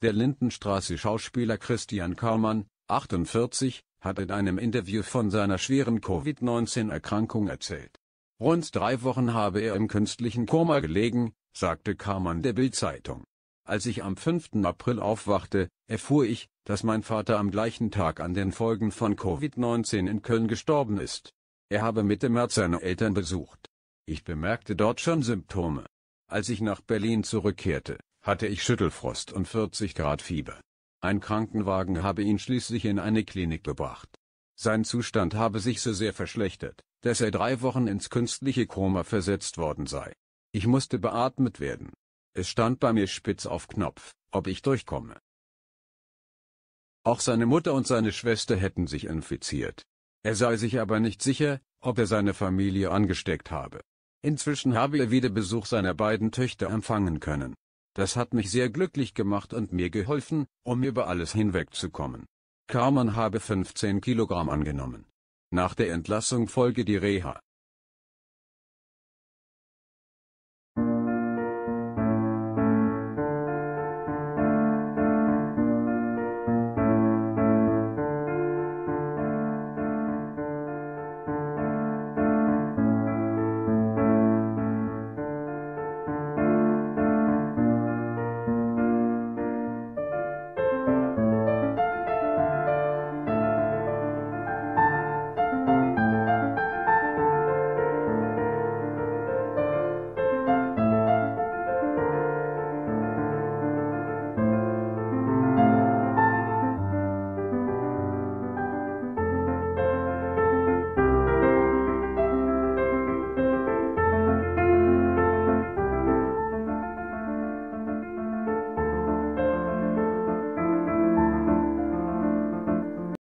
Der Lindenstraße-Schauspieler Christian Karmann, 48, hat in einem Interview von seiner schweren Covid-19-Erkrankung erzählt. Rund drei Wochen habe er im künstlichen Koma gelegen, sagte Karmann der Bild-Zeitung. Als ich am 5. April aufwachte, erfuhr ich, dass mein Vater am gleichen Tag an den Folgen von Covid-19 in Köln gestorben ist. Er habe Mitte März seine Eltern besucht. Ich bemerkte dort schon Symptome. Als ich nach Berlin zurückkehrte, hatte ich Schüttelfrost und 40 Grad Fieber. Ein Krankenwagen habe ihn schließlich in eine Klinik gebracht. Sein Zustand habe sich so sehr verschlechtert, dass er drei Wochen ins künstliche Koma versetzt worden sei. Ich musste beatmet werden. Es stand bei mir spitz auf Knopf, ob ich durchkomme. Auch seine Mutter und seine Schwester hätten sich infiziert. Er sei sich aber nicht sicher, ob er seine Familie angesteckt habe. Inzwischen habe er wieder Besuch seiner beiden Töchter empfangen können. Das hat mich sehr glücklich gemacht und mir geholfen, um über alles hinwegzukommen. Carmen habe 15 Kilogramm angenommen. Nach der Entlassung folge die Reha.